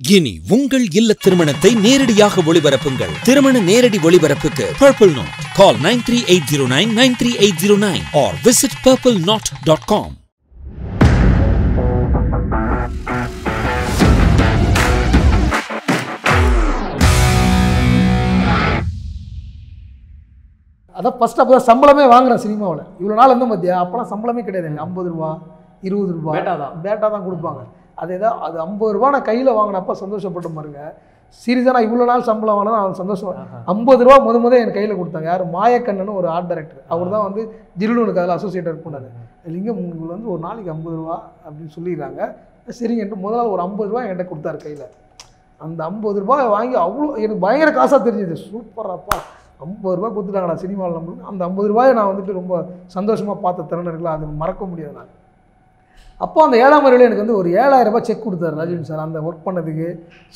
இனி உங்கள் இல்ல திருமணத்தை நேரடியாக ஒளிபரப்புங்கள். திருமண நேரடி ஒளிபரப்புக்கு purple knot call nine three eight zero nine nine three eight zero nine or visit purple knot dot com அதான் ஃபஸ்ட் அப்போ தான் சம்பளமே வாங்குறேன் சினிமாவில். இவ்வளோ நாள் இருந்த மத்தியா அப்போலாம் சம்பளமே கிடையாது. எனக்கு ஐம்பது ரூபா இருபது ரூபா பேட்டா தான். பேட்டா தான் கொடுப்பாங்க. அது ஏதோ அது ஐம்பது ரூபா நான் கையில் வாங்கினப்ப சந்தோஷப்பட்டு பாருங்க. சீரியஸாக நான் இவ்வளோ நாள் சம்பளம் வாங்கினா அவன் சந்தோஷம். ஐம்பது ரூபா முத முத என் கையில் கொடுத்தாங்க. யார்? மாயக்கண்ணன் ஒரு ஆர்ட் டைரக்டர் அவர் தான் வந்து ஜிருனுக்கு அதில் அசோசியேட் பண்ணார் லிங்கம் உங்களுக்கு வந்து ஒரு நாளைக்கு ஐம்பது ரூபா அப்படின்னு சொல்லிடுறாங்க. சரிங்க என்று முதல் நாள் ஒரு ஐம்பது ரூபா என்கிட்ட கொடுத்தாரு கையில். அந்த ஐம்பது ரூபாய் வாங்கி அவ்வளோ எனக்கு பயங்கர காசாக தெரிஞ்சுது. சூப்பராப்பா ஐம்பது ரூபாய் கொடுத்துட்டாங்கடா சினிமாவில் நம்மளுக்கு. அந்த ஐம்பது ரூபாயை நான் வந்துட்டு ரொம்ப சந்தோஷமாக பார்த்த தருணம் இருக்குல்ல அது மறக்க முடியாது நான். அப்போ அந்த ஏழாம் அறிவில் எனக்கு வந்து ஒரு ஏழாயிரம் ரூபாய் செக் கொடுத்தாரு ராஜீவ் சார். அந்த ஒர்க் பண்ணதுக்கு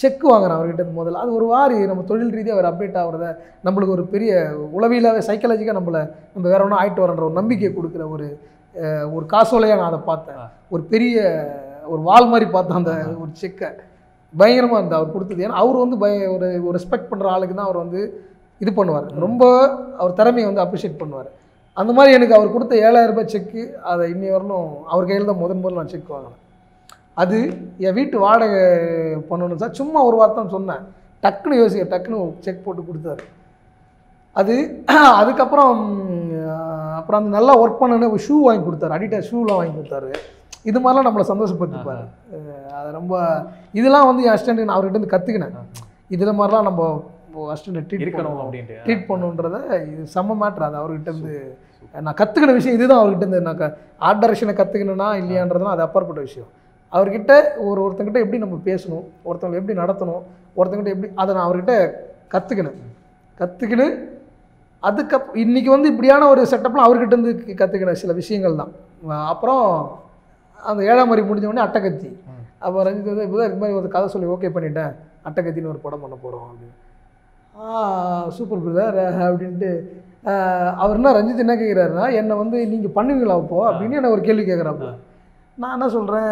செக் வாங்குறேன் அவர்கிட்ட முதல்ல. அது ஒரு வாரி நம்ம தொழில் ரீதியாக அவர் அப்டேட் ஆகிறத நம்மளுக்கு ஒரு பெரிய உளவியலாகவே சைக்காலஜிக்காக நம்மளை நம்ம வேற ஒன்றும் ஆயிட்டு வரன்ற ஒரு நம்பிக்கையை கொடுக்குற ஒரு ஒரு காசோலையாக நான் அதை பார்த்தேன். ஒரு பெரிய ஒரு வால் மாதிரி பார்த்தேன் அந்த ஒரு செக்கை பயங்கரமாக இருந்தது அவர் கொடுத்தது. ஏன்னா அவர் வந்து பய ஒரு ரெஸ்பெக்ட் பண்ணுற ஆளுக்கு தான் அவர் வந்து இது பண்ணுவார். ரொம்ப அவர் திறமையை வந்து அப்ரிஷியேட் பண்ணுவார். அந்த மாதிரி எனக்கு அவர் கொடுத்த ஏழாயிரம் ரூபாய் செக்கு அதை இன்னி வரலும் அவர் கையில் தான் முதன் முதல்ல நான் செக் வாங்கினேன். அது என் வீட்டு வாடகை பண்ணணும் சார் சும்மா ஒரு வார்த்தை சொன்னேன். டக்குன்னு யோசிக்க டக்குன்னு செக் போட்டு கொடுத்தாரு. அது அதுக்கப்புறம் அப்புறம் அந்த நல்லா ஒர்க் பண்ணனு ஒரு ஷூ வாங்கி கொடுத்தாரு. அடிட்டர் ஷூலாம் வாங்கி கொடுத்தாரு. இது மாதிரிலாம் நம்மளை சந்தோஷப்படுத்திப்பாரு. அது ரொம்ப இதெல்லாம் வந்து என் அசிஸ்டன்ட் நான் அவர்கிட்ட இருந்து கற்றுக்கினேன் இதில் மாதிரிலாம் நம்ம அசிஸ்டன்ட் ட்ரீட் இருக்கணும் அப்படின்ட்டு. ட்ரீட் பண்ணுன்றத இது செம்ம மேட்ரு அது அவர்கிட்ட இருந்து நான் கற்றுக்கின விஷயம் இதுதான். அவர்கிட்ட இருந்து நான் ஆர்ட் டைரக்ஷனை கற்றுக்கணுன்னா இல்லையான்றதுலாம் அது அப்பாற்பட்ட விஷயம். அவர்கிட்ட ஒரு ஒருத்தங்கிட்ட எப்படி நம்ம பேசணும் ஒருத்தவங்களை எப்படி நடத்தணும் ஒருத்தங்கிட்ட எப்படி அதை நான் அவர்கிட்ட கற்றுக்கினேன் கற்றுக்கின்னு அதுக்கப் இன்றைக்கி வந்து இப்படியான ஒரு செட்டப்லாம் அவர்கிட்ட இருந்து கற்றுக்கின சில விஷயங்கள் தான். அப்புறம் அந்த ஏழாம் வரி முடிஞ்ச உடனே அட்டகத்தி. அப்போ ரஞ்சித் வந்து இது மாதிரி ஒரு கதை சொல்லி ஓகே பண்ணிட்டேன். அட்டகத்தின்னு ஒரு படம் பண்ண போகிறோம் அப்படின்னு. சூப்பர் பிரதர் அப்படின்ட்டு ஆஹ், அவர் என்ன ரஞ்சித் என்ன கேட்குறாருன்னா என்னை வந்து நீங்கள் பண்ணுவீங்களா அப்போ? அப்படின்னு என்ன ஒரு கேள்வி கேட்குறாப்புல நான் என்ன சொல்கிறேன்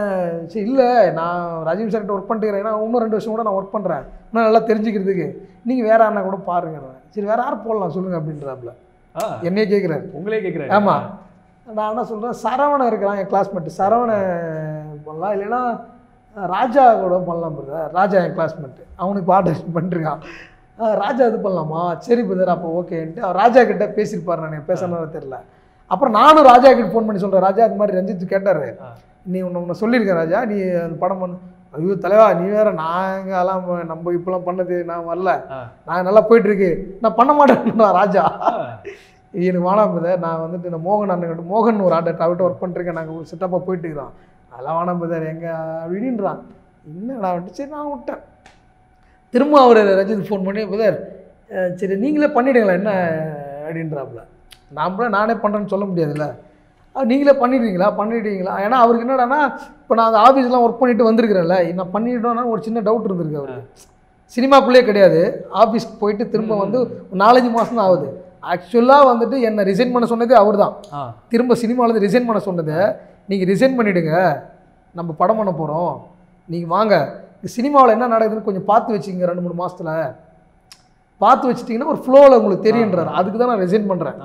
சரி இல்லை நான் ராஜீவ் சார்கிட்ட ஒர்க் பண்ணிட்டு ஏன்னா இன்னும் ரெண்டு வருஷம் கூட நான் ஒர்க் பண்ணுறேன் இன்னும் நல்லா தெரிஞ்சுக்கிறதுக்கு. நீங்கள் வேற யாரா கூட பாருங்க சரி வேற யார் போடலாம்? சொல்லுங்கள் அப்படின்றாப்புல ஆ, என்னையே கேட்குறாரு உங்களே கேட்குறேன் ஆமாம் நான் என்ன சொல்கிறேன் சரவணன் இருக்கிறான் என் கிளாஸ்மேட்டு சரவணை பண்ணலாம். இல்லைன்னா ராஜா கூட பண்ணலாம் பிரதர் ராஜா என் கிளாஸ்மேட்டு அவனுக்கு பாட்டு பண்ணிருக்கான். ஆ, ராஜா இது பண்ணலாமா? சரி பிரதர் அப்போ ஓகேன்ட்டு அவர் ராஜா கிட்ட பேசியிருப்பார் நான் பேசணும் தெரில அப்புறம் நானும் ராஜா கிட்ட ஃபோன் பண்ணி சொல்கிறேன் ராஜா இது மாதிரி ரஞ்சித் கேட்டார். நீ உன்னை உன்னை சொல்லியிருக்கேன் ராஜா. நீ அந்த படம் பண்ணு. ஐயோ தலைவா நீ வேற நாங்கள் எல்லாம் நம்ம இப்போலாம் பண்ணது நான் வரல. நான் நல்லா போயிட்டுருக்கு. நான் பண்ண மாட்டேன் ராஜா. எனக்கு வேணாம் நான் வந்துட்டு இந்த மோகன் அண்ணன் மோகன் ஒரு ஆர்டர் அவர்கிட்ட ஒர்க் பண்ணிருக்கேன் நாங்கள் ஒரு செட்டப்பாக போயிட்டு இருக்கிறோம் அதெல்லாம் வேணாம் பிரதர் எங்க? அப்படின்றான். என்னடா? வந்துட்டு சரி நான் விட்டேன். திரும்ப அவர் ரஞ்சித் ஃபோன் பண்ணி பிரதர் சரி நீங்களே பண்ணிடுங்களா என்ன அப்படின்றாப்புல. நான் கூட நானே பண்ணுறேன்னு சொல்ல முடியாதுல்ல. நீங்களே பண்ணிடுவீங்களா? பண்ணிடுவீங்களா? ஏன்னா அவருக்கு என்னடான்னா இப்போ நான் அந்த ஆஃபீஸ்லாம் ஒர்க் பண்ணிட்டு வந்திருக்கிறேன்ல நான் பண்ணிட்டோன்னா ஒரு சின்ன டவுட் இருந்திருக்கு அவருக்கு. சினிமாக்குள்ளே கிடையாது. ஆஃபீஸ்க்கு போயிட்டு திரும்ப வந்து நாலஞ்சு மாதம் தான் ஆகுது. ஆக்சுவலாக வந்துட்டு என்னை ரிசைன் பண்ண சொன்னதே அவர் தான் திரும்ப சினிமாவிலேருந்து ரிசைன் பண்ண சொன்னதை நீங்கள் ரிசைன் பண்ணிவிடுங்க நம்ம படம் பண்ண போகிறோம் நீங்கள் வாங்க. சினிமாவில் என்ன நடக்குதுன்னு கொஞ்சம் பார்த்து வச்சுங்க ரெண்டு மூணு மாதத்தில் பார்த்து வச்சிட்டிங்கன்னா ஒரு ஃப்ளோவில் உங்களுக்கு தெரியுன்றார். அதுக்கு தான் நான் ரிசைன் பண்ணுறேன்.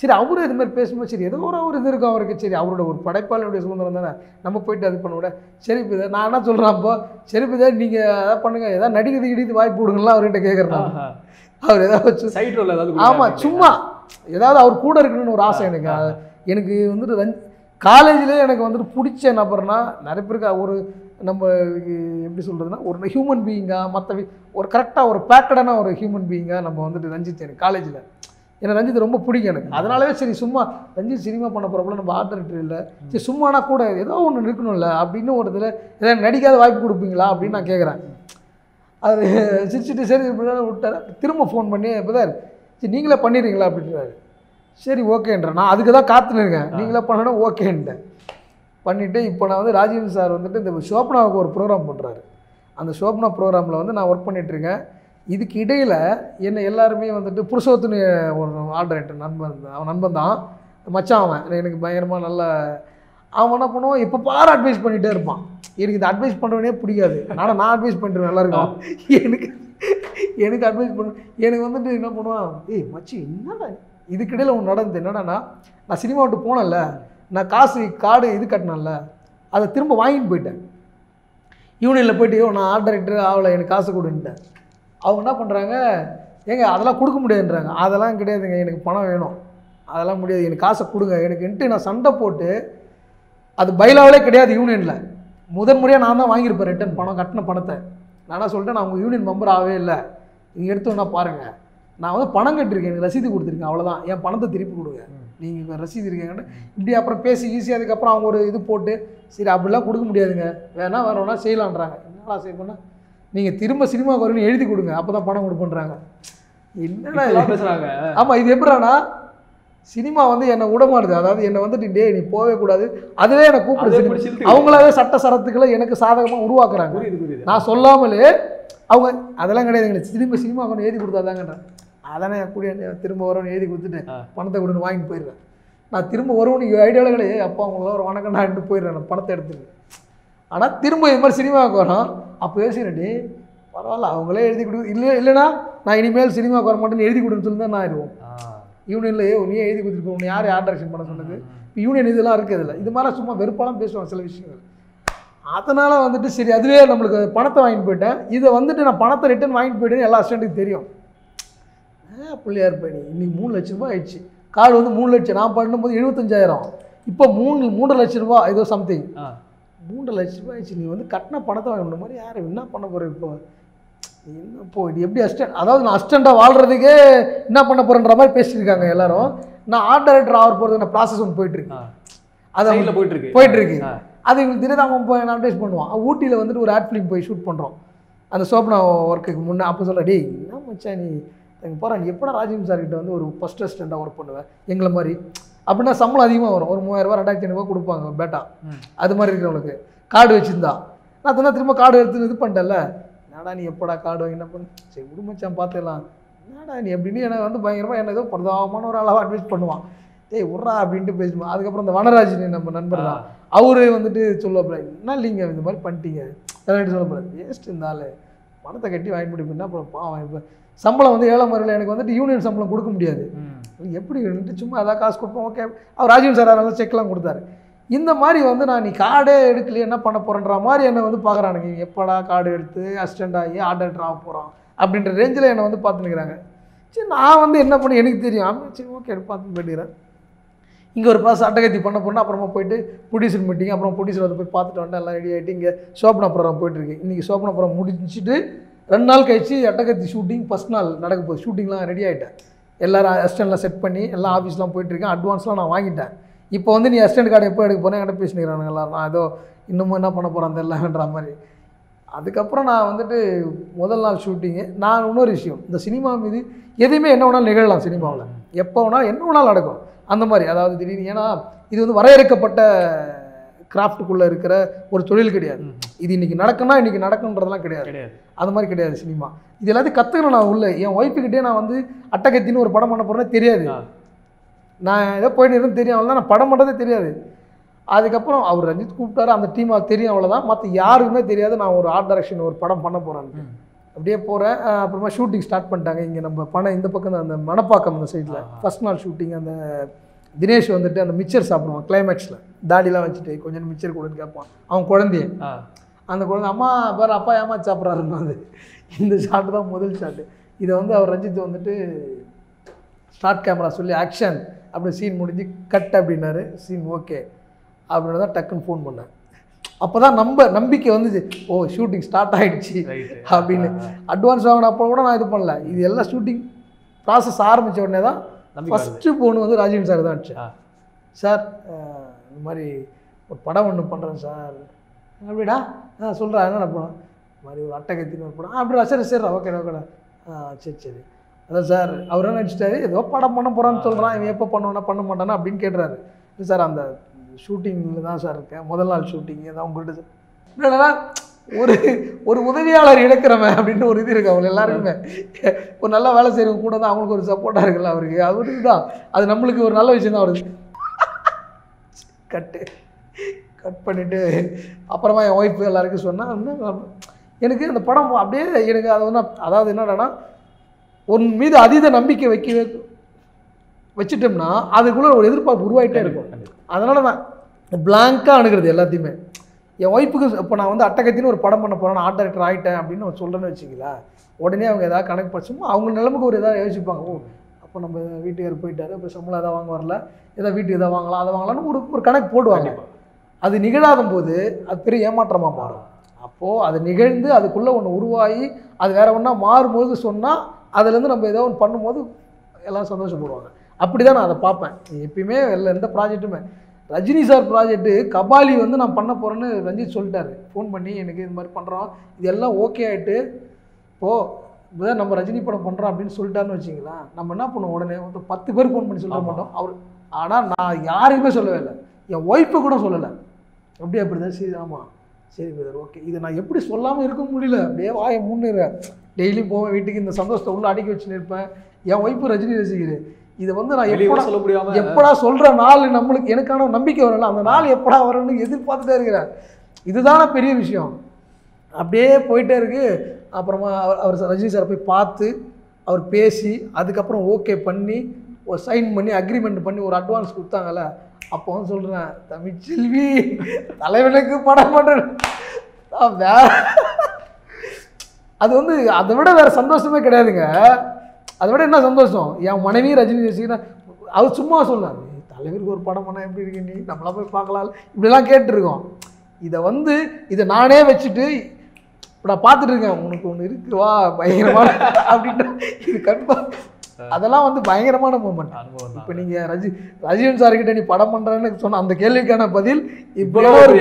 சரி அவரும் இது மாதிரி பேசும்போது சரி ஏதோ ஒரு ஒரு இது இருக்கும் அவருக்கு. சரி அவரோட ஒரு படைப்பாளியுடைய சுதந்திரம் தானே. நம்ம போயிட்டு அது பண்ண விட. சரி பிதா நான் என்ன சொல்கிறேன் அப்போ? சரி பிதா நீங்கள் எதாவது பண்ணுங்கள் ஏதாவது நடிக்கிறது இடித்து வாய்ப்பு விடுங்களா அவர்கிட்ட கேட்குறேன். அவர் ஏதாவது சைட் ரோல் ஏதாவது ஆமாம் சும்மா. ஏதாவது அவர் கூட இருக்கணும்னு ஒரு ஆசை எனக்கு. எனக்கு வந்துட்டு ரஞ் காலேஜ்லேயே எனக்கு வந்துட்டு பிடிச்ச நபர்னா நிறைய பேருக்கு ஒரு நம்ம எப்படி சொல்கிறதுனா ஒரு ஹியூமன் பீயிங்காக மற்ற ஒரு கரெக்டாக ஒரு பேக்கடான ஒரு ஹியூமன் பீயிங்காக நம்ம வந்துட்டு ரஞ்சித் எனக்கு காலேஜில் எனக்கு ரஞ்சித் ரொம்ப பிடிக்கும் எனக்கு. அதனாலவே சரி சும்மா ரஞ்சித் சினிமா பண்ண போகிறப்பல நம்ம ஆர்ட் டைரக்டர் இல்லை. சரி சும்மானா கூட ஏதோ ஒன்று இருக்கணும்ல அப்படின்னு ஒரு இதில் ஏதாவது நடிக்காத வாய்ப்பு கொடுப்பீங்களா அப்படின்னு நான் கேட்குறேன் அது சிரிச்சிட்டு சரி இப்படின்னு விட்டார். திரும்ப ஃபோன் பண்ணி இப்போதான் சரி நீங்களே பண்ணிடுறீங்களா அப்படின்றாரு. சரி ஓகேன்றேன் நான் அதுக்கு தான் காத்துன்னு இருக்கேன். நீங்களே பண்ணணும் ஓகேன்ட்டேன். பண்ணிவிட்டு இப்போ நான் வந்து ராஜீவ் சார் வந்துட்டு இந்த ஷோப்னாவுக்கு ஒரு ப்ரோக்ராம் பண்ணுறாரு அந்த ஷோப்னா ப்ரோக்ராமில் வந்து நான் ஒர்க் பண்ணிகிட்ருக்கேன் இதுக்கு இடையில் என்னை எல்லாருமே வந்துட்டு புருஷோத்துன்னு ஒரு ஆர்ட் நண்பன் அவன் நண்பன் தான். மச்சான் அவன். எனக்கு பயங்கரமாக நல்ல அவன் என்ன பண்ணுவான்? இப்போ பாரு அட்வைஸ் பண்ணிகிட்டே இருப்பான். எனக்கு இந்த அட்வைஸ் பண்ணுறவனே பிடிக்காது. ஆனால் நான் அட்வைஸ் பண்ணுறேன் எல்லாருக்கும் எனக்கு எனக்கு அட்வைஸ் பண்ண எனக்கு வந்துட்டு என்ன பண்ணுவான்? ஏய் மச்சி என்னடா இதுக்கிடையில் ஒன்று நடந்தது. என்னடானா நான் சினிமா விட்டு போனேன்ல. நான் காசு கார்டு இது கட்டினேன்ல அதை திரும்ப வாங்கிட்டு போயிட்டேன். யூனியனில் போயிட்டு நான் ஆர்ட் டைரக்டர் ஆகலை எனக்கு காசு கொடுன்ட்டேன். அவங்க என்ன பண்ணுறாங்க ஏங்க அதெல்லாம் கொடுக்க முடியாதுன்றாங்க. அதெல்லாம் கிடையாதுங்க எனக்கு பணம் வேணும். அதெல்லாம் முடியாது எனக்கு காசை கொடுங்க. எனக்குன்ட்டு நான் சண்டை போட்டு அது பைலாவிலே கிடையாது யூனியனில். முதன்முறையாக நான் தான் வாங்கியிருப்பேன் ரிட்டன் பணம் கட்டின பணத்தை. நான் என்ன சொல்லிட்டேன் நான் உங்கள் யூனியன் மெம்பர் ஆகவே இல்லை. நீங்கள் எடுத்து வேணா பாருங்கள் நான் வந்து பணம் கட்டிருக்கேன் எனக்கு ரசீது கொடுத்துருக்கேன் அவ்வளோதான் என் பணத்தை திருப்பி கொடுங்க. நீங்கள் இப்போ ரசீது இருக்கீங்கன்னு இப்படி அப்புறம் பேசி ஈஸி அதுக்கப்புறம் அவங்க ஒரு இது போட்டு சரி அப்படிலாம் கொடுக்க முடியாதுங்க. வேணா வேற வேணா செய்யலான்றாங்க என்னடா செய்யணும்னா நீங்கள் திரும்ப சினிமாவுக்கு வரணும் எழுதி கொடுங்க. அப்போ தான் பணம் கொடுப்பேன்றாங்க. என்னடா பேசுறாங்க. ஆமாம் இது எப்படின்னா சினிமா வந்து என்னை விடமாடுது அதாவது என்னை வந்துட்டு டே நீ போகவே கூடாது. அதுவே என்னை அதே கூப்பிடுது பிடிச்சி இழுத்துக்கிட்டு. அவங்களாவே சட்ட சரத்துக்களை எனக்கு சாதகமாக உருவாக்குறாங்க. நான் சொல்லாமலே அவங்க அதெல்லாம் கிடையாதுங்க. திரும்ப சினிமா கொண்டு எழுதி கொடுத்தாதாங்கன்றேன் அதானே கூடிய திரும்ப வரும்னு எழுதி கொடுத்துட்டு ஆ. பணத்தை கொடுன்னு வாங்கிட்டு போயிடுறேன் நான் திரும்ப வரும்னு ஐடியாவில் கிடையாது அப்பா அவங்கள ஒரு வணக்கம் நான் போயிடுறேன் நான் பணத்தை எடுத்துட்டு. ஆனால் திரும்ப இது மாதிரி சினிமாவுக்கு வரோம் அப்போ யோசிக்கிறேன் பரவாயில்ல அவங்களே எழுதி கொடு இல்லை இல்லைனா நான் இனிமேல் சினிமாவுக்கு வர மாட்டேன்னு எழுதி கொடுன்னு சொல்லி தான் நான் ஆயிடுவோம். யூனியனில் ஏ நீ எழுதி கொடுத்துருப்ப உன்னை யார் யார் டைரக்ஷன் பண்ண சொன்னது? இப்போ யூனியன் இதெல்லாம் இருக்குது இதில் இது மாதிரி சும்மா வெறுப்பாலாம் பேசுவாங்க சில விஷயங்கள். அதனால் வந்துட்டு சரி அதுவே நம்மளுக்கு பணத்தை வாங்கிட்டு போயிட்டேன். இதை வந்துட்டு நான் பணத்தை ரிட்டர்ன் வாங்கிட்டு போயிட்டேன்னு எல்லா ஸ்டூடெண்ட்டுக்கு தெரியும். பிள்ளையார் நீ இன்னைக்கு மூணு லட்ச ரூபாய் ஆயிடுச்சு. கார்டு வந்து மூணு லட்சம். நான் பண்ணும்போது எழுபத்தஞ்சாயிரம் இப்போ மூணு மூன்று லட்ச ரூபா ஏதோ சம்திங். மூன்று லட்ச ரூபாய் ஆயிடுச்சு. நீ வந்து கட்டின பணத்தை வாங்கணும் மாதிரி யார் என்ன பண்ண போகிற இப்போ? என்ன இப்போ இது எப்படி அசிஸ்டன்ட் அதாவது நான் அசிஸ்டண்ட்டாக வாழ்கிறதுக்கே என்ன பண்ண போகிறேன்ற மாதிரி பேசிட்டு இருக்காங்க எல்லாரும். நான் ஆர்ட் டைரக்டர் ஆக போகிறதுன ப்ராசஸ் ஒன்று போயிட்டு இருக்கு ஆ. அது சைடுல போயிட்டு இருக்கு போயிட்டு இருக்கு ஆ. அது தெரியாத அவன் போய் அட்வைஸ் பண்ணுவான். ஊட்டியில் வந்துட்டு ஒரு ஆட் ஃபிலிம் போய் ஷூட் பண்ணுறோம் அந்த சோப்னா ஒர்க்குக்கு முன்னே அப்போ சொல்ல டேய் என்ன மச்சான் நீ? எங்கள் போகிற நீ எப்படா ராஜீவ் சார் கிட்ட வந்து ஒரு ஃபஸ்ட் அசிஸ்டண்ட்டாக ஒர்க் பண்ணுவேன் எங்களை மாதிரி. அப்படின்னா சம்பளம் அதிகமாக வரும். ஒரு மூவாயிரரூபா ரெண்டாயிரத்தி ஐநூறுபா கொடுப்பாங்க பேட்டா. அது மாதிரி இருக்கிறவங்களுக்கு. கார்டு வச்சுருந்தா. நான் தான் திரும்ப கார்டு எடுத்து இது பண்ணிட்டேன்ல. என்னடா நீ எப்படா கார்டு வாங்கி என்ன பண்ணு? சரி விடு மச்சான் பார்த்துக்கலாம் என்னடா நீ எப்படின்னு எனக்கு வந்து பயங்கரமாக என்ன ஏதோ பிரதாபமான ஒரு அளவாக அட்வைஸ் பண்ணுவான். டேய் உட்றா அப்படின்ட்டு பேசுவான். அதுக்கப்புறம் இந்த வனராஜினி நம்ம நண்பர் தான். அவரு வந்துட்டு சொல்லுவாப்புல என்ன இல்லைங்க இந்த மாதிரி பண்ணிட்டீங்க? எல்லாரும் சொல்லப்பட வேஸ்ட் ஆள். பணத்தை கட்டி வாங்கி முடிப்பேன்னா அப்புறம் பாவம் இப்போ சம்பளம் வந்து ஏழை முறையில் எனக்கு வந்துட்டு யூனியன் சம்பளம் கொடுக்க முடியாது. எப்படி வந்துட்டு சும்மா ஏதாவது காசு கொடுப்போம் ஓகே. அவர் ராஜீவ் சார் அதனால செக்லாம் கொடுத்தாரு. இந்த மாதிரி வந்து நான் நீ கார்டே எடுக்கலையே என்ன பண்ண போகிறேன்ற மாதிரி என்னை வந்து பார்க்குறானுங்க எப்படா கார்டு எடுத்து அசிஸ்டண்ட் ஆகி ஆர்டர் ஆக போகிறான் அப்படின்ற ரேஞ்சில் என்னை வந்து பார்த்துனுக்குறாங்க சரி நான் வந்து என்ன பண்ணி எனக்கு தெரியும். சரி ஓகே பார்த்து போயிடுறேன் இங்கே ஒரு பாஸ் அட்டகத்தி பண்ண போனால் அப்புறமா போயிட்டு ப்ரொடியூசர் மீட்டிங் அப்புறம் ப்ரொடியூசர் வந்து போய் பார்த்துட்டு வந்தேன் எல்லாம் ரெடி ஆகிட்டு இங்கே சோப்பனா போயிட்டுருக்கேன் போயிட்டுருக்கு. இன்றைக்கி சோப்பனா முடிச்சுட்டு ரெண்டு நாள் கழிச்சு அட்டகத்தி ஷூட்டிங் ஃபஸ்ட் நாள் நடக்க போகுது. ஷூட்டிங்லாம் ரெடி ஆகிட்டேன் எல்லாரும் அசிஸ்டண்ட்லாம் செட் பண்ணி எல்லாம் ஆஃபீஸ்லாம் போயிட்டுருக்கேன் அட்வான்ஸ்லாம் நான் வாங்கிட்டேன். இப்போ வந்து நீ அசிஸ்டன்ட் கார்டு எப்போ எடுக்க போகிறேன் என்கிட்ட பேசினுக்கிறானுங்க நான் ஏதோ இன்னமும் என்ன பண்ண போகிறேன் தெரியலன்ற மாதிரி. அதுக்கப்புறம் நான் வந்துட்டு முதல் நாள் ஷூட்டிங்கு நான் இன்னொரு விஷயம். இந்த சினிமா மீது எதையுமே என்ன வேணாலும் நிகழலாம் சினிமாவில். எப்போ வேணாலும் என்ன வேணாலும் நடக்கும். அந்த மாதிரி அதாவது திடீர்னு ஏன்னா இது வந்து வரையறுக்கப்பட்ட கிராஃப்ட்டுக்குள்ளே இருக்கிற ஒரு தொழில் கிடையாது. இது இன்னைக்கு நடக்கும்னா இன்னைக்கு நடக்குன்றதெல்லாம் கிடையாது. கிடையாது. அது மாதிரி கிடையாது சினிமா. இது எல்லாத்தையும் கற்றுக்கணும் நான் உள்ள. என் ஒய்ஃபுக்கிட்டே நான் வந்து அட்டகத்தின்னு ஒரு படம் பண்ண போகிறேன்னு தெரியாது. நான் ஏதோ போயிட்டு இருந்து தெரியும் அவ்வளோதான் நான் படம் பண்ணுறதே தெரியாது. அதுக்கப்புறம் அவர் ரஞ்சித் கூப்பிட்டாரு அந்த டீம் தெரியும் அவ்வளோதான் மற்ற யாருக்குமே தெரியாது நான் ஒரு ஆர்ட் டைரக்ஷன் ஒரு படம் பண்ண போகிறேன் ம். அப்படியே போகிறேன் அப்புறமா ஷூட்டிங் ஸ்டார்ட் பண்ணிட்டாங்க. இங்கே நம்ம பணம் இந்த பக்கம் தான் அந்த மணப்பாக்கம் அந்த சைடில் ஆ. ஃபர்ஸ்ட் நாள் ஷூட்டிங் அந்த தினேஷ் வந்துட்டு அந்த மிச்சர் சாப்பிடுவான் கிளைமேக்ஸில் தாடிலாம் வச்சுட்டு கொஞ்சம் மிச்சர் கொடுன்னு கேட்பான். அவன் குழந்தைய. அந்த குழந்தை அம்மா பாரு அப்பா ஏமா சாப்பிட்றாருன்னு அது இந்த ஷாட்டு தான் முதல் ஷாட்டு இதை வந்து அவர் ரஞ்சித் வந்துட்டு ஸ்டார்ட் கேமரா சொல்லி ஆக்ஷன் அப்படி சீன் முடிஞ்சு கட் அப்படின்னாரு. சீன் ஓகே அப்படின்னு தான் டக்குன்னு ஃபோன் பண்ணேன். அப்போ தான் நம்ப நம்பிக்கை வந்துச்சு. ஓ ஷூட்டிங் ஸ்டார்ட் Right. அப்படின்னு. அட்வான்ஸ் வாங்கினப்போ கூட நான் இது பண்ணல. இது எல்லாம் ஷூட்டிங் ப்ராசஸ் ஆரம்பித்த உடனே தான். ஃபஸ்ட்டு ஃபோன் வந்து ராஜீவ் சார் தான். சார் இந்த மாதிரி ஒரு படம் ஒன்று பண்ணுறேன் சார் அப்படிடா? ஆ சொல்கிறா என்னென்ன படம் இந்த மாதிரி ஒரு அட்டகத்தின்னு ஒரு படம். அப்படிடா சரி சரி ஓகேடா ஓகேடா ஆ சரி சரி. அதான் சார் அவர் என்ன நினச்சிட்டாரு ஏதோ படம் பண்ண போகிறான்னு சொல்கிறான் இவன் எப்போ பண்ணுவானா பண்ண மாட்டானா அப்படின்னு கேட்டுறாரு. இல்லை சார் அந்த ஷூட்டிங்கில் தான் சார் இருக்கேன். முதல் நாள் ஷூட்டிங் தான் உங்கள்கிட்ட சார். ஒரு ஒரு உதவியாளர் இழக்கிறவன் அப்படின்னு ஒரு இது இருக்கு. அவங்க எல்லாருக்குமே. ஒரு நல்லா வேலை செய்கிறவங்க கூட தான் அவங்களுக்கு ஒரு சப்போர்ட்டாக இருக்குல்ல அவருக்கு. அது ஒரு தான் அது நம்மளுக்கு ஒரு நல்ல விஷயம் தான் அவருக்கு. கட்டு கட் பண்ணிவிட்டு அப்புறமா என் ஒய்ஃப் எல்லாருக்கும் சொன்னால் இன்னும் எனக்கு அந்த படம் அப்படியே எனக்கு அது ஒன்றா அதாவது என்னடானா உன் மீது அதீத நம்பிக்கை வைக்க வச்சுட்டோம்னா அதுக்குள்ளே ஒரு எதிர்பார்ப்பு உருவாகிட்டே இருக்கும். அதனால நான் பிளாங்காக அணுகிறது எல்லாத்தையுமே. என் ஒய்ஃபுக்கு இப்போ நான் வந்து அட்டகத்தின்னு ஒரு படம் பண்ண போகிறேன் ஆர்ட் டைரக்டர் ஆகிட்டேன் அப்படின்னு நான் சொல்கிறேன்னு வச்சுங்களேன் உடனே அவங்க ஏதாவது கணக்கு படிச்சுமோ அவங்க நிலைமைக்கு ஒரு ஏதாவது யோசிப்பாங்க. ஓ அப்போ நம்ம வீட்டுக்கார் போயிட்டாரு இப்போ சம்பளம் எதாவது வாங்க வரல ஏதாவது வீட்டுக்கு எதாவது வாங்கலாம் அதை வாங்கலாம்னு ஒரு ஒரு கணக்கு போடுவாங்க. அது நிகழாத போது அது பெரிய ஏமாற்றமாக மாறும். அப்போது அது நிகழ்ந்து அதுக்குள்ளே ஒன்று உருவாகி அது வேற ஒன்றா மாறும்போது சொன்னால் அதுலேருந்து நம்ம ஏதோ ஒன்று பண்ணும்போது எல்லாம் சந்தோஷப்படுவாங்க. அப்படி தான் நான் அதை பார்ப்பேன். எப்பயுமே எல்லா எந்த ப்ராஜெக்ட்டுமே ரஜினி சார் ப்ராஜெக்ட்டு கபாலி வந்து நான் பண்ண போகிறேன்னு ரஞ்சித் சொல்லிட்டாரு. ஃபோன் பண்ணி எனக்கு இது மாதிரி பண்ணுறோம் இது எல்லாம் ஓகே ஆகிட்டு இப்போது இப்போதான் நம்ம ரஜினி படம் பண்ணுறோம் அப்படின்னு சொல்லிட்டாருன்னு வச்சிங்களேன் நம்ம என்ன பண்ணுவோம் உடனே? ஒரு பத்து பேர் ஃபோன் பண்ணி சொல்ல. மாட்டோம். அவர் ஆனால் நான் யாரையுமே சொல்லவே இல்லை. என் ஒய்ஃபை கூட சொல்லலை. அப்படியே அப்படி தான் சரி ஆமாம் சரி பிரதர் ஓகே இதை நான் எப்படி சொல்லாமல் இருக்க முடியல? அப்படியே வாயை முன்னுறேன் டெய்லியும் போவேன் வீட்டுக்கு. இந்த சந்தோஷத்தை உள்ள அடக்கி வச்சுன்னு இருப்பேன். என் ஒய்ஃபு ரஜினி ரசிகர். இதை வந்து நான் எப்படா சொல்ல முடியாம எப்படா சொல்கிற நாள் நம்மளுக்கு எனக்கான நம்பிக்கை வரல அந்த நாள் எப்படா வரும்னு எதிர்பார்த்துட்டே இருக்கிறேன். இதுதானே பெரிய விஷயம். அப்படியே போயிட்டே இருக்கு. அப்புறமா அவர் அவர் ரஜினி சாரை போய் பார்த்து அவர் பேசி அதுக்கப்புறம் ஓகே பண்ணி ஒரு சைன் பண்ணி அக்ரிமெண்ட் பண்ணி ஒரு அட்வான்ஸ் கொடுத்தாங்கல்ல? அப்போ வந்து சொல்கிறேன் தமிழ்ச்செல்வி தலைவனுக்கு படம் பண்ணுறேன் வேற அது வந்து அதை விட வேற சந்தோஷமே கிடையாதுங்க. அதை விட என்ன சந்தோஷம்? என் மனைவி ரஜினி ரசிகனா அவர் சும்மா சொன்னார் தலைவருக்கு ஒரு படம் பண்ணால் எப்படி இருக்கு நீ? நம்மளா போய் பார்க்கலாம் இப்படிலாம் கேட்டிருக்கோம். இதை வந்து இதை நானே வச்சுட்டு இப்போ நான் பார்த்துட்டு இருக்கேன். உனக்கு ஒன்று இருக்கு வா பயங்கரமான அப்படின்ட்டு. இது கன்ஃபார்ம் அதெல்லாம் வந்து பயங்கரமான மூமெண்ட் அனுபவம் இப்போ நீங்கள் ரஜி ரஜினி சார்கிட்ட நீ படம் பண்ணுறேன்னு சொன்ன அந்த கேள்விக்கான பதில் இருக்காது.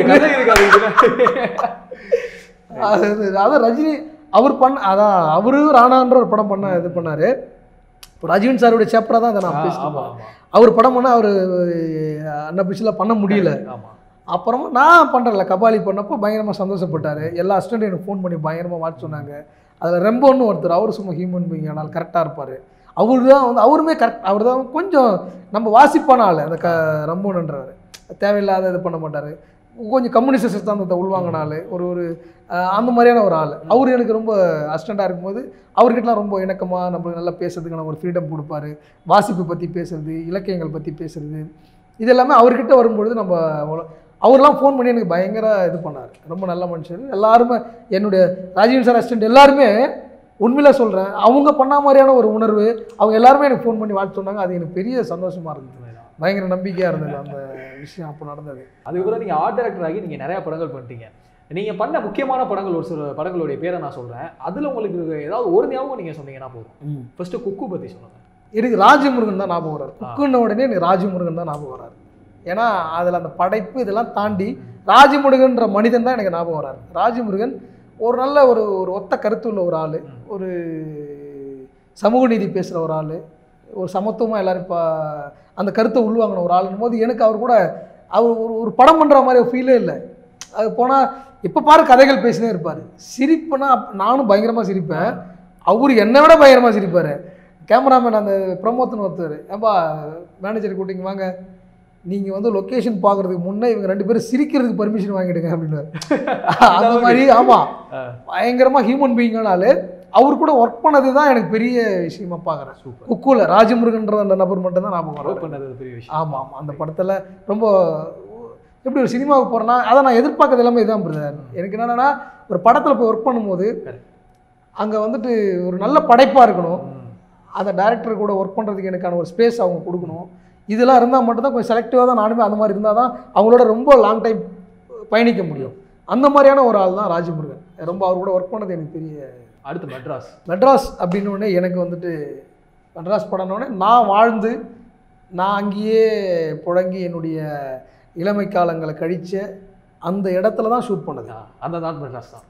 அது அதான் ரஜினி அவர் பண்ண அதான் அவரு ராணான்ற ஒரு படம் பண்ண இது பண்ணாரு. இப்போ ரஜினி சாருடைய சேப்பரா தான் அதை நான். ஆமா. அவர் படம் பண்ண அவர் அன்னபிச்சில் பண்ண முடியல. அப்புறமா நான் பண்ணுறல கபாலி பண்ணப்போ பயங்கரமாக சந்தோஷப்பட்டார். எல்லா அசிஸ்டண்ட்டும் எனக்கு ஃபோன் பண்ணி பயங்கரமாக வாழ்த்து சொன்னாங்க. அதில் ரெம்போன்னு ஒருத்தர் அவர் சும்மா ஹியூமன் பீங் ஆனால் கரெக்டாக இருப்பார். அவர் தான் வந்து அவருமே கரெக்ட் அவர் தான் கொஞ்சம் நம்ம வாசிப்பான ஆள் அந்த க ரம்போன்ன்றவர் தேவையில்லாத இது பண்ண மாட்டார். கொஞ்சம் கம்யூனிஸ்ட் சித்தாந்தத்தை உள்வாங்கின ஆள் ஒரு ஒரு அந்த மாதிரியான ஒரு ஆள். அவர் எனக்கு ரொம்ப அசிஸ்டண்ட்டாக இருக்கும்போது அவர்கிட்டலாம் ரொம்ப இணக்கமாக நம்மளுக்கு நல்லா பேசுறதுக்கான ஒரு ஃப்ரீடம் கொடுப்பாரு. வாசிப்பு பற்றி பேசுறது இலக்கியங்கள் பற்றி பேசுறது இது எல்லாமே அவர்கிட்ட வரும்பொழுது நம்ம அவர்லாம் ஃபோன் பண்ணி எனக்கு பயங்கர இது பண்ணார். ரொம்ப நல்ல மனுஷர். எல்லாருமே என்னுடைய ராஜீவ் சார் அசிஸ்டன்ட் எல்லாருமே உண்மையில சொல்கிறேன் அவங்க பண்ண மாதிரியான ஒரு உணர்வு அவங்க எல்லாருமே எனக்கு ஃபோன் பண்ணி வாழ்த்து சொன்னாங்க. அது எனக்கு பெரிய சந்தோஷமாக இருந்தது. பயங்கர நம்பிக்கையாக இருந்தது அந்த விஷயம் அப்போ நடந்தது. அதுக்கப்புறம் நீங்க ஆர்ட் டைரக்டர் ஆகி நீங்க நிறைய படங்கள் பண்ணிட்டீங்க. நீங்க பண்ண முக்கியமான படங்கள் ஒரு சில படங்களுடைய பேரை நான் சொல்றேன். அதுல உங்களுக்கு ஏதாவது ஒரு ஞாபகம் நீங்க சொன்னீங்கன்னா போதும். ஃபர்ஸ்ட் குக்கு பத்தி சொல்லுங்க. எனக்கு ராஜமுருகன் தான் ஞாபகம் வராரு. குக்குன்ன உடனே எனக்கு ராஜமுருகன் தான் ஞாபகம் வராரு. ஏன்னா அதில் அந்த படைப்பு இதெல்லாம் தாண்டி ராஜமுருகன்ற மனிதன் தான் எனக்கு ஞாபகம் வராரு. ராஜமுருகன் ஒரு நல்ல ஒரு ஒரு ஒத்த கருத்து உள்ள ஒரு ஆள். ஒரு சமூக நீதி பேசுகிற ஒரு ஆள். ஒரு சமத்துவமாக எல்லாரும் இப்போ அந்த கருத்தை உள்வாங்கின ஒரு ஆளுன்னும் போது எனக்கு அவர் கூட அவர் ஒரு ஒரு படம் பண்ணுற மாதிரி ஒரு ஃபீலே இல்லை. அது போனால் இப்போ பாரு கதைகள் பேசினே இருப்பார். சிரிப்புனா நானும் பயங்கரமாக சிரிப்பேன். அவர் என்னை விட பயங்கரமாக சிரிப்பார். கேமராமேன் அந்த பிரமோத்னு ஒருத்தர் ஏன்பா மேனேஜர் கூட்டிங்க வாங்க. நீங்கள் வந்து லொக்கேஷன் பார்க்குறதுக்கு முன்னே இவங்க ரெண்டு பேரும் சிரிக்கிறதுக்கு பர்மிஷன் வாங்கிடுங்க அப்படின்னு அந்த மாதிரி ஆமாம் பயங்கரமாக ஹியூமன் பீயிங்கான ஆளு. அவர் கூட ஒர்க் பண்ணது தான் எனக்கு பெரிய விஷயமா பார்க்குறேன். சூப்பர். குக்கூல ராஜமுருகன்ற அந்த நபர் மட்டும் தான் ஞாபகம் ஒர்க் பண்ணது பெரிய விஷயம். ஆமாம் ஆமாம் அந்த படத்தில் ரொம்ப எப்படி ஒரு சினிமாவுக்கு போகிறேன்னா அதை நான் எதிர்பார்க்கறது எல்லாமே இதான் பிரதர். எனக்கு என்னென்னா ஒரு படத்தில் போய் ஒர்க் பண்ணும்போது. அங்கே வந்துட்டு ஒரு நல்ல படைப்பாக இருக்கணும். அந்த டேரக்டர் கூட ஒர்க் பண்ணுறதுக்கு எனக்கான ஒரு ஸ்பேஸ் அவங்க கொடுக்கணும். இதெல்லாம் இருந்தால் மட்டும்தான் கொஞ்சம் செலக்டிவாக தான் நானுமே அந்த மாதிரி இருந்தால் தான் அவங்களோட ரொம்ப லாங் டைம் பயணிக்க முடியும். அந்த மாதிரியான ஒரு ஆள் தான் ராஜமுருகன். ரொம்ப அவர் கூட ஒர்க் பண்ணது எனக்கு பெரிய அடுத்து மெட்ராஸ். மெட்ராஸ் அப்படின்னோடனே எனக்கு வந்துட்டு மெட்ராஸ் படம்னோடனே நான் வாழ்ந்து நான் அங்கேயே புழங்கி என்னுடைய இளமை காலங்களை கழிச்ச அந்த இடத்துல தான் ஷூட் பண்ணது. அந்த நாட் மெட்ராஸ் தான்.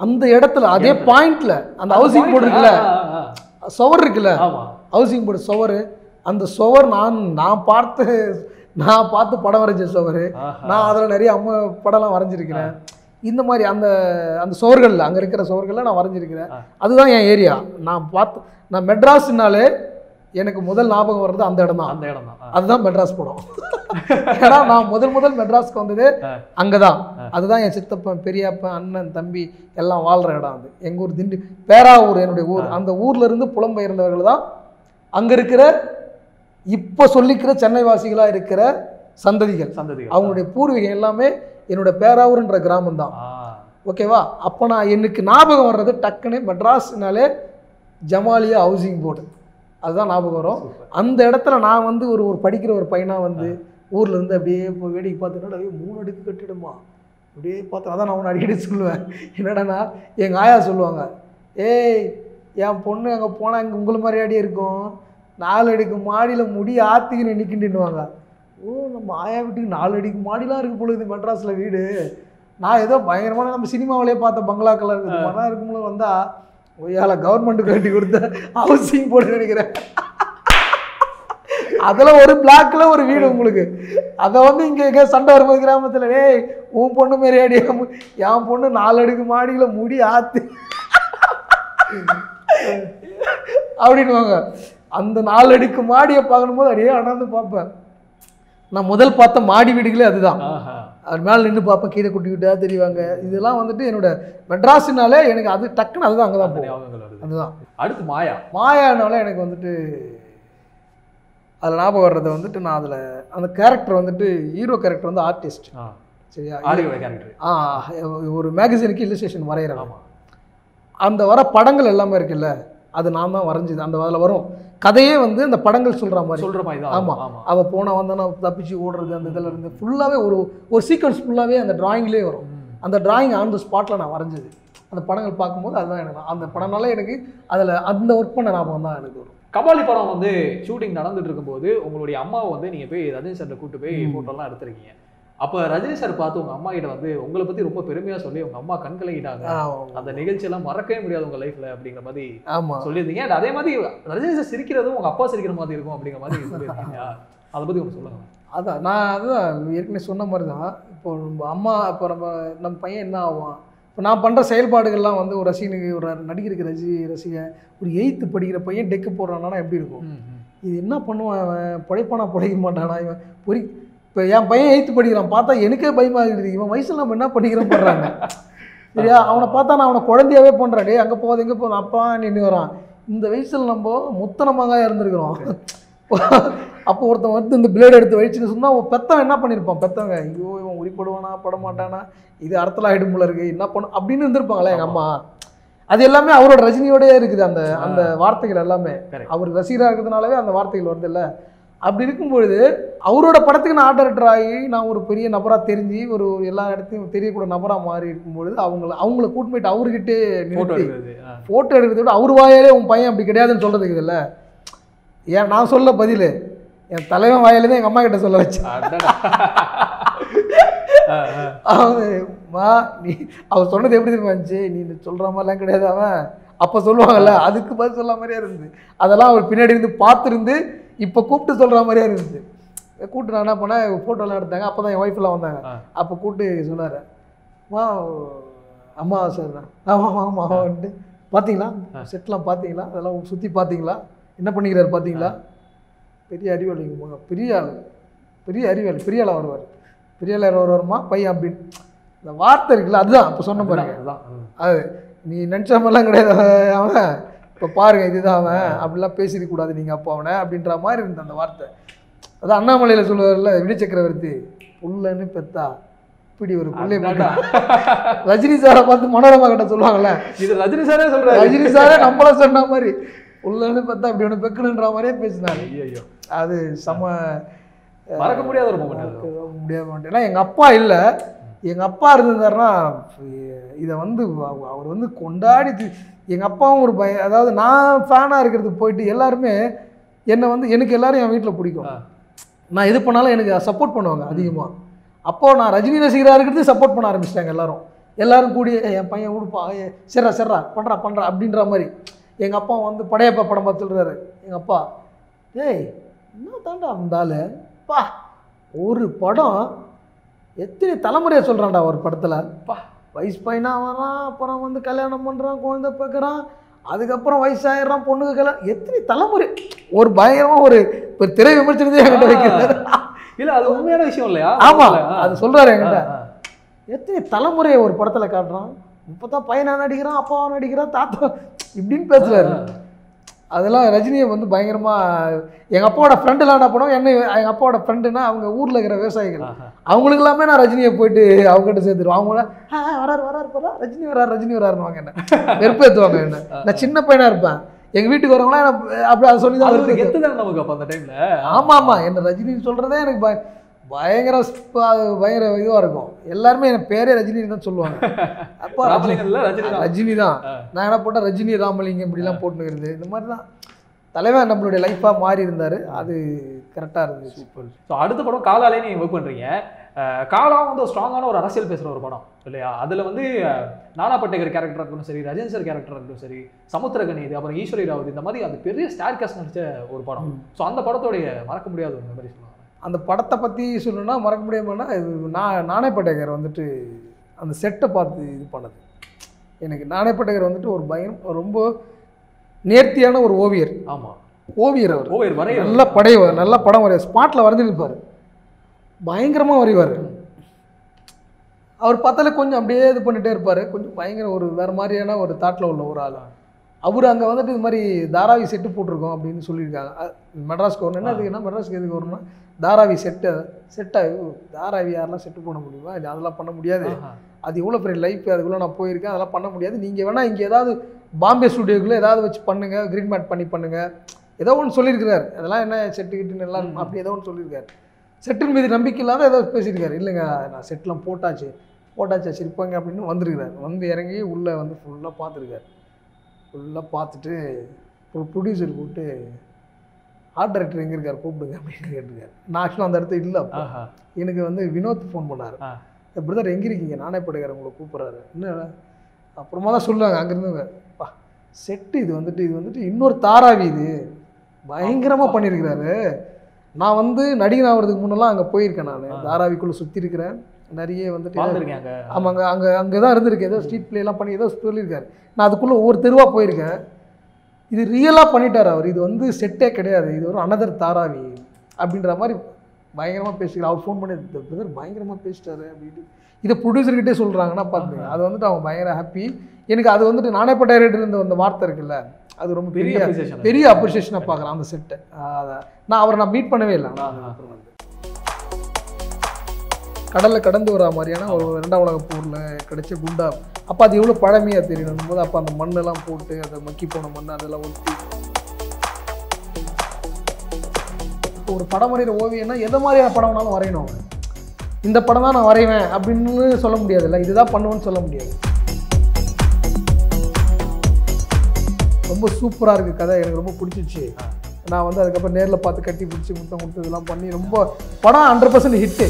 அந்த இடத்துல அதே பாயிண்ட்ல அந்த ஹவுசிங் போர்டு இருக்குல்ல. சுவர் இருக்குல்ல? ஹவுசிங் போர்டு சுவர். அந்த சுவர் நான் நான் பார்த்து நான் பார்த்து படம் வரைஞ்ச சுவர். நான் அதில் நிறைய அம்மா படம்லாம் வரைஞ்சிருக்கிறேன். இந்த மாதிரி அந்த அந்த சுவர்களில் அங்கே இருக்கிற சுவர்களில் நான் வரைஞ்சிருக்கிறேன். அதுதான் என் ஏரியா. நான் பார்த்து நான் மெட்ராஸ்னாலே எனக்கு முதல் ஞாபகம் வர்றது அந்த இடம் தான் அந்த இடம் தான் அதுதான் மெட்ராஸ் படம் ஏன்னா நான் முதல் முதல் மெட்ராஸ்க்கு வந்தது அங்கதான். அதுதான் என் சித்தப்பன் பெரியப்பன் அண்ணன் தம்பி எல்லாம் வாழ்ற இடம் அது. எங்க ஊர் திண்டி பேராவூர் என்னுடைய ஊர். அந்த ஊர்ல இருந்து புலம்பெயர்ந்தவர்கள் தான் அங்க இருக்கிற இப்போ சொல்லிக்கிற சென்னை வாசிகளா இருக்கிற சந்ததிகள். சந்ததிகள் அவங்களுடைய பூர்வீகம் எல்லாமே என்னோட பேராவூர்ன்ற கிராமம் தான் ஓகேவா? அப்போ நான் எனக்கு ஞாபகம் வர்றது டக்குன்னு மெட்ராஸ்னாலே ஜமாலியா ஹவுசிங் போர்டு அதுதான் ஞாபகம் வரும். அந்த இடத்துல நான் வந்து ஒரு ஒரு படிக்கிற ஒரு பையனா வந்து ஊர்ல இருந்து அப்படியே போய் வேடிக்கை பார்த்துட்டு "ஐயோ, மூணு அடுக்கு கட்டிடுமா? அப்படியே பார்த்து அதான் நான் உன்னை அடிக்கடி சொல்லுவேன். என்னடான்னா எங்கள் ஆயா சொல்லுவாங்க ஏய் என் பொண்ணு அங்கே போனால் இங்கே உங்களை மாதிரி அடி இருக்கும். நாலு அடிக்கு மாடியில் முடி ஆத்திக்கின்னு நிற்கின்னுவாங்க ஓ நம்ம ஆயா வீட்டுக்கு நாலு அடிக்கு மாடிலாம் இருக்கு இது மெட்ராஸில் வீடு. நான் ஏதோ பயங்கரமான நம்ம சினிமாவிலே பார்த்த பங்களாக்கெல்லாம் இருக்குது மனம் இருக்கும்போது வந்தால் ஒய்யால கவர்மெண்ட்டுக்கு கட்டி கொடுத்த ஹவுசிங் போட்டு நினைக்கிறேன். அதில் ஒரு பிளாக்கில் ஒரு வீடு உங்களுக்கு. அதை வந்து இங்கே எங்கே சண்டை வரும்போது கிராமத்தில் ஏய் உன் பொண்ணு மாரி அடி என் பொண்ணு நாலு அடுக்கு மாடியில் முடி ஆத்து. அப்படின்னுவாங்க. அந்த நாலு அடுக்கு மாடியை பார்க்கணும்போது அப்படியே அண்ணாந்து பார்ப்பேன். நான் முதல் பார்த்த மாடி வீடுகளே அதுதான். அது மேலே நின்று பார்ப்பேன் கீழே குட்டி விட்டா தெரிவாங்க இதெல்லாம் வந்துட்டு என்னோட மெட்ராஸுனாலே எனக்கு அது டக்குன்னு அதுதான் அங்கே தான் அதுதான். அடுத்து மாயா. மாயானால எனக்கு வந்துட்டு அதில் ஞாபகம் வர்றது வந்துட்டு நான் அதில் அந்த கேரக்டர் வந்துட்டு ஹீரோ கேரக்டர் வந்து ஆர்டிஸ்ட் சரியா? ஆ ஒரு மேகசினுக்கு இல்லுஸ்ட்ரேஷன் வரைகிறேன் அந்த வர படங்கள் எல்லாமே இருக்குல்ல அது நான் தான் வரைஞ்சது. அந்த அதில் வரும். கதையே வந்து அந்த படங்கள் சொல்கிற மாதிரி சொல்ற மாதிரி தான் ஆமா. ஆமா அவள் போன வந்தானா தப்பிச்சு ஓடுறது அந்த இதில் இருந்து ஃபுல்லாகவே ஒரு ஒரு சீக்வன்ஸ் ஃபுல்லாகவே அந்த டிராயிங்லேயே வரும். அந்த டிராயிங் ஆன் த ஸ்பாட்டில் நான் வரைஞ்சது அந்த படங்கள் பார்க்கும்போது அதுதான் எனக்கு அந்த படம்னால எனக்கு அதில் அந்த ஒர்க் பண்ண ஞாபகம் தான் எனக்கு வரும் கபாலி படம் வந்து ஷூட்டிங் நடந்துட்டு இருக்கும்போது உங்களுடைய அம்மாவை வந்து நீங்க போய் ரஜினி சார்ட்ட கூட்டு போய் ம். போட்டோலாம் எடுத்திருக்கீங்க அப்ப ரஜினி சார் பார்த்து உங்க அம்மா கிட்ட வந்து உங்களை பத்தி ரொம்ப பெருமையா சொல்லி உங்க அம்மா கண் கலங்கிட்டாங்க அந்த நிகழ்ச்சி எல்லாம் மறக்கவே முடியாது உங்க லைஃப்ல அப்படிங்கிற மாதிரி ஆமாம் சொல்லியிருந்தீங்க. அதே மாதிரி ரஜினி சார் சிரிக்கிறதும் உங்க அப்பா சிரிக்கிற மாதிரி இருக்கும் அப்படிங்கிற மாதிரி சொல்லியிருக்கீங்க. அதை பத்தி ஒன்று சொல்லுங்க. அதான் நான் அதுதான் ஏற்கனவே சொன்ன மாதிரி தான் இப்போ நம்ம அம்மா இப்போ நம்ம நம்ம பையன் என்ன ஆவான்? இப்போ நான் பண்ணுற செயல்பாடுகள்லாம் வந்து ஒரு ரசிகனுக்கு ஒரு நடிகருக்கு ரசி ரசிகன் ஒரு எயித்து படிக்கிற பையன் டெக்கு போடுறான்னா எப்படி இருக்கும்? இது என்ன பண்ணுவான் இவன்? பிழைப்பானா பிழைக்க மாட்டானா இவன்? பொறி இப்போ என் பையன் எயித்து படிக்கிறான். பார்த்தா எனக்கே பயமாக இருக்குது இவன் வயசில் நம்ம என்ன படிக்கிறோம் போடுறாங்க. சரியா? அவனை பார்த்தா நான் அவனை குழந்தையாவே பண்ணுறேன் அங்கே போகாது எங்கே போகுது. அப்பா நின்று வரான். இந்த வயசில் நம்ம முத்தனமாக இருந்திருக்கிறோம். அப்போ ஒருத்தன் வந்து இந்த பிளேடு எடுத்து வயிற்றுன்னு சொன்னால் அவன் பெத்தவன் என்ன பண்ணியிருப்பான் பெத்தவங்க ஐயோ இவன் உரிப்படுவானா பட மாட்டானா இது அறத்தில் ஆகிடும் போல இருக்கு. என்ன பண்ணும் அப்படின்னு இருந்திருப்பாங்களே எங்கள் அம்மா. அது எல்லாமே அவரோட ரஜினியோடயே இருக்குது அந்த அந்த வார்த்தைகள் எல்லாமே. அவர் ரசிகராக இருக்கிறதுனாலவே அந்த வார்த்தைகள் வருது இல்லை? அப்படி இருக்கும்பொழுது அவரோட படத்துக்கு நான் ஆர்ட் டைரக்டர் ஆகி நான் ஒரு பெரிய நபராக தெரிஞ்சு ஒரு எல்லா இடத்தையும் தெரியக்கூடிய நபராக மாறி இருக்கும்பொழுது அவங்கள அவங்கள கூட்டு போயிட்டு அவர்கிட்டே போட்டோ நிறுத்தி. ஃபோட்டோ எடுக்கிறத விட அவர் வாயாலே உன் பையன் அப்படி கிடையாதுன்னு சொல்கிறதுக்கு இதில்ல ஏன் நான் சொல்ல பதில் என் தலைவன் வாயில தான் எங்கள் அம்மா கிட்ட சொல்ல வச்சேன் அடடா. ஆ, ஆ. அவன் மா நீ அவர் சொன்னது எப்படி தெரியுமா இருந்துச்சு நீ சொல்கிற மாதிரிலாம் கிடையாது அவன் அப்போ சொல்லுவாங்கல்ல அதுக்கு பதில் சொல்ல மாதிரியே இருந்தது அதெல்லாம் அவர் பின்னாடி இருந்து பார்த்துருந்து இப்போ கூப்பிட்டு சொல்கிற மாதிரியே இருந்துச்சு. கூப்பிட்டு நான் என்ன பண்ணேன்? ஃபோட்டோலாம் எடுத்தாங்க. அப்போ தான் என் ஒய்ஃபெல்லாம் வந்தாங்க. அப்போ கூப்பிட்டு சொன்னார். மா அம்மா சார். ஆமாம் ஆமாம் வந்துட்டு. பார்த்தீங்களா செட்லாம் பார்த்தீங்களா அதெல்லாம் சுற்றி பார்த்தீங்களா என்ன பண்ணிக்கிறாரு பார்த்தீங்களா பெரிய அறிவாளிங்க. பெரிய ஆள். பெரிய அறிவாளி. பெரிய ஆளாக வருவார். பெரிய ஆளாக வருவாருமா? பையன் அப்படின்னு. இந்த வார்த்தை இருக்குல்ல அதுதான். அப்போ சொன்ன பாருங்க. அதுதான். அது நீ நினச்ச மாதிரிலாம் கிடையாது. அவன் இப்போ பாருங்க இதுதான் அவன். அப்படிலாம் பேசிக்க கூடாது நீங்கள் அப்போ அவனை அப்படின்ற மாதிரி இருந்த அந்த வார்த்தை. அது அண்ணாமலையில் சொல்லுவார்ல விடி சக்கரவர்த்தி புல்லன்னு பெத்தா இப்படி ஒரு புள்ளை அடடா. ரஜினி சாரை பார்த்து மனோரமா கிட்ட சொல்லுவாங்கல்ல. இது ரஜினி சாரே சொல்றாரு. ரஜினி சாரே நம்மள சொன்ன மாதிரி புல்லன்னு பார்த்தா அப்படி ஒன்று பெக்கணுன்ற மாதிரியே பேசினாரு. ஐயோ அது செம மறக்க முடியாத ஒரு மூமெண்ட் முடியாத moment. ஏன்னா எங்கள் அப்பா இல்லை. எங்கள் அப்பா இருந்திருந்தாருன்னா இதை வந்து அவ- அவர் வந்து கொண்டாடி எங்கள் அப்பாவும் ஒரு பய அதாவது நான் ஃபேனாக இருக்கிறதுக்கு போயிட்டு எல்லாருமே என்னை வந்து எனக்கு எல்லாரும் என் வீட்டில் பிடிக்கும். நான் எது பண்ணாலும் எனக்கு சப்போர்ட் பண்ணுவாங்க அதிகமாக அப்போது நான் ரஜினி ரசிகராக இருக்கிறது சப்போர்ட் பண்ண ஆரம்பிச்சிட்டாங்க எல்லாரும். எல்லாரும் கூடி "ஏய், என் பையன் உடுப்பா சரிடா சரிடா பண்ணுறா பண்ணுறா அப்படின்ற மாதிரி. எங்கள் அப்பா வந்து படையப்பா படம் பார்த்து சொல்கிறாரு எங்கள் அப்பா ஏய் என்ன தாண்டா ஆளு? பா ஒரு படம் எத்தனை தலைமுறையை சொல்கிறான்டா ஒரு படத்தில்? பா. வயசு பையனாக வரான் அப்புறம் வந்து கல்யாணம் பண்ணுறான் குழந்தை பார்க்குறான் அதுக்கப்புறம் வயசாயிரம் பொண்ணுக்கு கல்யாணம் எத்தனை தலைமுறை? ஒரு பயங்கரமா ஒரு ஒரு திரை விமர்சனத்தையே என்கிட்ட வைக்கிறாரு. இல்ல அது உண்மையான விஷயம் இல்லையா? ஆமா ஆ. அது சொல்றாரு என்கிட்ட. எத்தனை தலைமுறையை ஒரு படத்துல காட்டுறான்? இப்பதான் பையனா நடிக்கிறான் அப்பாவா நடிக்கிறான் தாத்தா இப்படின்னு பேசுறாரு. அதெல்லாம் ரஜினியை வந்து பயங்கரமா எங்க அப்பாவோட ஃப்ரெண்டுலாம் என்ன பண்ணுவோம் என்ன எங்க அப்பாவோட ஃப்ரெண்டுனா அவங்க ஊர்ல இருக்கிற விவசாயிகள். அவங்களுக்கு எல்லாமே நான் ரஜினியை போயிட்டு அவங்ககிட்ட சேர்த்துருவேன் அவங்க "ஆ, வராரு வராரு போறா ரஜினி வராரு ரஜினி வராருன்னு என்ன. வெறுப்பேற்றுவாங்க என்ன. நான் சின்ன பையனா இருப்பேன். எங்க வீட்டுக்கு வரவங்களாம் என்ன அப்படி அதை சொல்லி தான் நமக்கு அப்ப அந்த டைம்ல ஆமா ஆமா. என்ன ரஜினி சொல்றதே எனக்கு பயங்கர பயங்கர இதுவா இருக்கும். எல்லாருமே என் பேரே ரஜினி தான் சொல்லுவாங்க. அப்பா ரஜினி. ரஜினி தான். ரஜினி தான். நான் என்ன போட்டேன் ரஜினி ராமலிங்கம் இப்படிலாம் போட்டுக்கிறது இந்த மாதிரி தான். தலைவர் நம்மளுடைய லைஃபாக மாறி இருந்தார். அது கரெக்டாக இருந்துச்சு. சூப்பர் ஸோ அடுத்த படம் காலாலே நீங்க ஒர்க் பண்றீங்க. அஹ் காலா வந்து ஸ்ட்ராங்கான ஒரு அரசியல் பேசுற ஒரு படம் இல்லையா? அதுல வந்து நானா பட்டேகர் கேரக்டர் இருக்கட்டும் சரி ரஜினி சார் கேரக்டர் இருக்கட்டும் சரி சமுத்திரகனி இது அப்புறம் ஈஸ்வரி ராவத் இந்த மாதிரி அது பெரிய ஸ்டார் காஸ்ட் நடிச்ச ஒரு படம். ஸோ அந்த படத்தோடைய மறக்க முடியாத ஒரு மெமரி சொல்லுவாங்க அந்த படத்தை பற்றி சொல்லணும்னா மறக்க முடியாமன்னா இது நான் நானே பட்டேகர் வந்துட்டு அந்த செட்டை பார்த்து இது பண்ணது. எனக்கு நானே பட்டேகர் வந்துட்டு ஒரு பயம் ரொம்ப நேர்த்தியான ஒரு ஓவியர். ஆமா. ஓவியர் அவர். ஓவர் வரைய நல்ல படையவர் நல்ல படம் வரைய ஸ்பாட்டில் வரைஞ்சிருப்பார் பயங்கரமாக வரைவார். அவர் பார்த்தாலே கொஞ்சம் அப்படியே இது பண்ணிட்டே இருப்பார். கொஞ்சம் பயங்கர ஒரு வேறு மாதிரியான ஒரு தாட்டில் உள்ள ஒரு ஆள். அவர் அங்கே வந்துட்டு இது மாதிரி தாராவி செட்டு போட்டிருக்கோம் அப்படின்னு சொல்லியிருக்காங்க. மெட்ராஸ்க்கு வரணும் என்ன அதுக்கு என்ன மெட்ராஸ்க்கு எதுக்கு வரணும்னா தாராவி செட்டு செட்டாக தாராவி யாரெல்லாம் செட்டு போட முடியுமா? இது அதெல்லாம் பண்ண முடியாது. அது எவ்வளோ பெரிய லைஃப் அதுக்குள்ளே நான் போயிருக்கேன் அதெல்லாம் பண்ண முடியாது. நீங்கள் வேணால் இங்கே ஏதாவது பாம்பே ஸ்டுடியோக்குள்ளே ஏதாவது வச்சு பண்ணுங்கள் க்ரீன் மேட் பண்ணி பண்ணுங்கள் ஏதோ ஒன்று சொல்லியிருக்கிறாரு. அதெல்லாம் என்ன செட்டு கிட்டுன்னு எல்லாம். அப்படி ஏதோ ஒன்று சொல்லியிருக்காரு. செட்டின் மீது நம்பிக்கை இல்லாத ஏதோ பேசியிருக்காரு. இல்லைங்க நான் செட்லாம் போட்டாச்சு. போட்டாச்சு சிரிப்பாங்க அப்படின்னு வந்திருக்கிறார். வந்து இறங்கி உள்ளே வந்து ஃபுல்லாக பார்த்துருக்காரு. ஃபுல்லாக பார்த்துட்டு ஒரு ப்ரொடியூசர் கூப்பிட்டு ஆர்ட் டைரக்டர் எங்கே இருக்கார் கூப்பிடுங்க அப்படின்னு கேட்டிருக்காரு. நான் ஆக்சுவலாக அந்த இடத்துல இல்லை. எனக்கு வந்து வினோத் ஃபோன் பண்ணார். பிரதர் எங்கே இருக்கீங்க? நானே படுகிறேன் உங்களை கூப்பிட்றாரு. என்ன அப்புறமா தான் சொல்லுவாங்க அங்கேருந்து பா செட்டு இது வந்துட்டு இது வந்துட்டு இன்னொரு தாராவி இது. பயங்கரமாக பண்ணியிருக்கிறாரு நான் வந்து நடிகன் ஆகிறதுக்கு முன்னெல்லாம் அங்கே போயிருக்கேன் நான். தாராவிக்குள்ளே சுற்றி இருக்கிறேன் நிறைய வந்துட்டு அங்க. ஆமாங்க அங்கே அங்கே தான் இருந்திருக்கு ஏதோ ஸ்ட்ரீட் பிளேலாம் பண்ணி ஏதோ சொல்லியிருக்காரு. நான் அதுக்குள்ளே ஒவ்வொரு தெருவாக போயிருக்கேன். இது ரியலாக பண்ணிட்டார் அவர். இது வந்து செட்டே கிடையாது. இது ஒரு அனதர் தாராவி அப்படின்ற மாதிரி பயங்கரமாக பேசிக்கிறார். அவர் ஃபோன் பண்ணி பிரதர் பயங்கரமாக பேசிட்டாரு அப்படின்ட்டு. இதை ப்ரொடியூசர்கிட்டே சொல்கிறாங்கன்னா பார்த்துங்க அது வந்துட்டு அவங்க பயங்கர ஹாப்பி எனக்கு அது வந்துட்டு நானே பட்டாயிரட்டு இருந்த அந்த வார்த்தை இருக்குல்ல அது ரொம்ப பெரிய பெரிய அப்ரிசியேஷனாக பார்க்குறேன் அந்த செட்டை நான் அவரை நான் மீட் பண்ணவே இல்லை. நான் கடலில் கடந்து வரா மாதிரியான ஒரு ரெண்டாம் உலக போரில் கிடைச்ச குண்டா. அப்போ அது எவ்வளோ பழமையாக தெரியணும்? போது அப்போ அந்த மண்ணெல்லாம் போட்டு அதை மக்கி போன மண் அதெல்லாம் ஒட்டி இப்போ ஒரு படம் வரைகிற ஓவியம்னா எந்த மாதிரியான படம் வேணாலும் வரையணும். இந்த படம் தான் நான் வரைவேன் அப்படின்னு சொல்ல முடியாதுல்ல? இதுதான் பண்ணுவேன்னு சொல்ல முடியாது. ரொம்ப சூப்பராக இருக்குது கதை. எனக்கு ரொம்ப பிடிச்சிச்சு நான் வந்து அதுக்கப்புறம் நேரில் பார்த்து கட்டி பிடிச்சி முத்தம் கொடுத்து இதெல்லாம் பண்ணி ரொம்ப படம் ஹண்ட்ரட் பர்சன்ட் ஹிட்டு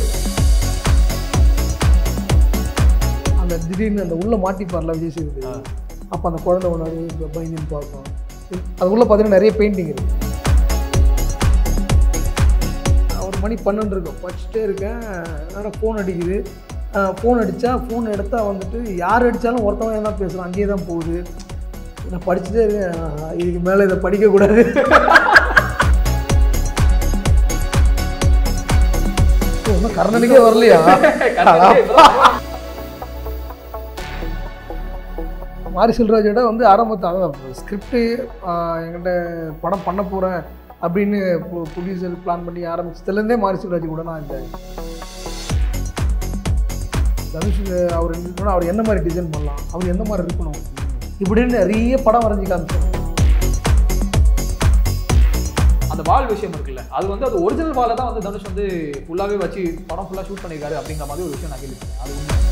அந்த திடீர்னு அந்த உள்ள மாட்டிப்பார்ல விஜய் சேதுபதி. அப்போ அந்த குழந்தை ஒன்று பயந்து பார்க்கும் அது உள்ள பார்த்தீங்கன்னா நிறைய பெயிண்டிங் இருக்கு. நான் ஒரு மணி பன்னெண்டு இருக்கும். படிச்சுட்டே இருக்கேன். என்னடா ஃபோன் அடிக்குது. ஃபோன் அடித்தா ஃபோன் எடுத்தா வந்துட்டு யார் அடித்தாலும் ஒருத்தவங்க தான் பேசுகிறான் அங்கேயே தான் போகுது. நான் படிச்சுட்டே இருக்கேன். இதுக்கு மேலே இதை படிக்கக்கூடாது கர்ணனுக்கே வரலையா? மாரி செல்வராஜோட வந்து ஆரம்பத்தில் ஸ்கிரிப்டு என்கிட்ட படம் பண்ண போகிறேன் அப்படின்னு ப்ரொடியூசர் பிளான் பண்ணி ஆரம்பிச்சதுலேருந்தே மாரி செல்வராஜ் கூட நான் இந்த தனுஷ் அவர் என்ன- அவர் என்ன மாதிரி டிசைன் பண்ணலாம் அவர் எந்த மாதிரி இருக்கணும் இப்படின்னு நிறைய படம் வரைஞ்சி காமிச்சோம் அந்த வால் விஷயம் இருக்குல்ல அது வந்து அது ஒரிஜினல் வாலை தான் வந்து தனுஷ் வந்து ஃபுல்லாகவே வச்சு படம் ஃபுல்லாக ஷூட் பண்ணியிருக்காரு அப்படிங்கிற மாதிரி ஒரு விஷயம் நான் கேள்விப்பட்டேன். அது